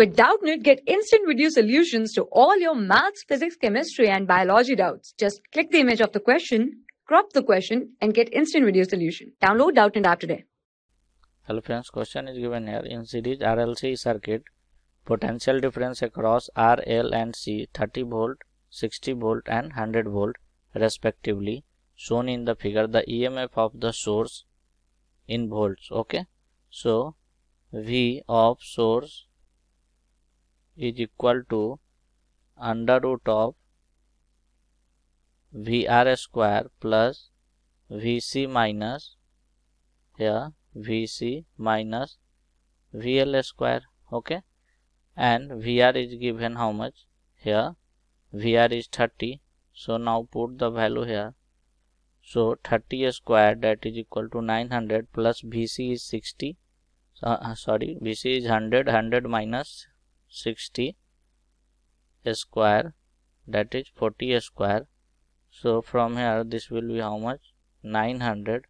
With Doubtnut, get instant video solutions to all your maths, physics, chemistry, and biology doubts. Just click the image of the question, crop the question, and get instant video solution. Download Doubtnut app today. Hello friends, question is given here in series RLC circuit. Potential difference across R, L and C 30 volt, 60 volt and 100 volt respectively shown in the figure the EMF of the source in volts okay so V of source is equal to under root of VR square plus VC minus here VC minus VL square okay? And VR is given how much? Here VR is 30 so now put the value here. So 30 square that is equal to 900 plus VC is 60 uh, sorry VC is 100 100 minus 60 square that is 40 square. So from here this will be how much? 900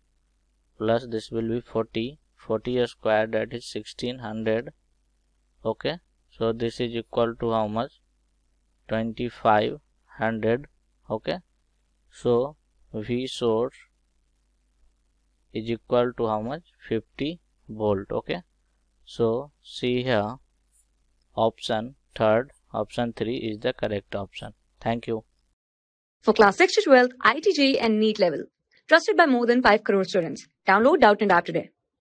plus this will be 40 40 square that is 1600 okay? So this is equal to how much? 2500 okay? So v source is equal to how much? 50 volt. Okay? So see here option third option 3 is the correct option thank you For class 6 to 12, IIT JEE and NEET level. Trusted by more than 5 crore students. Download Doubtnut app today.